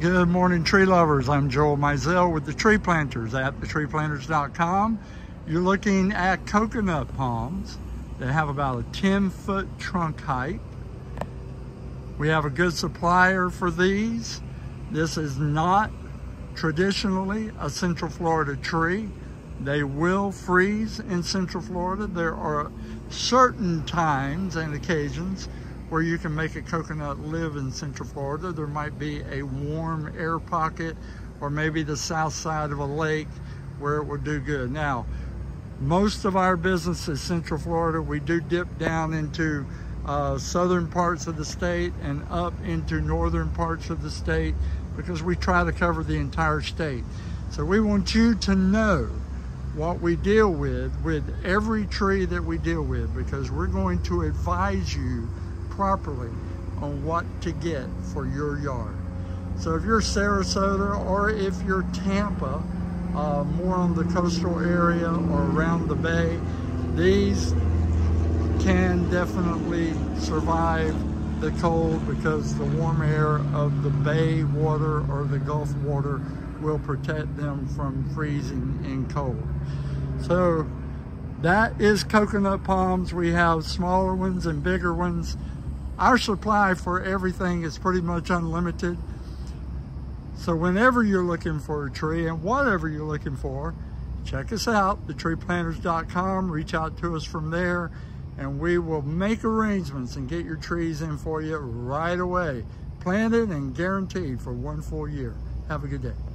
Good morning, tree lovers. I'm Joel Mizell with the Tree Planters at thetreeplanters.com. You're looking at coconut palms that have about a 10 foot trunk height. We have a good supplier for these. This is not traditionally a Central Florida tree. They will freeze in Central Florida. There are certain times and occasions where you can make a coconut live in Central Florida. There might be a warm air pocket or maybe the south side of a lake where it would do good. Now, most of our business is Central Florida. We do dip down into uh, southern parts of the state and up into northern parts of the state because we try to cover the entire state. So we want you to know what we deal with with every tree that we deal with because we're going to advise you properly on what to get for your yard. So if you're Sarasota or if you're Tampa, uh, more on the coastal area or around the bay, these can definitely survive the cold because the warm air of the bay water or the Gulf water will protect them from freezing and cold. So that is coconut palms. We have smaller ones and bigger ones. Our supply for everything is pretty much unlimited. So whenever you're looking for a tree and whatever you're looking for, check us out, thetreeplanters.com. Reach out to us from there and we will make arrangements and get your trees in for you right away. Planted and guaranteed for one full year. Have a good day.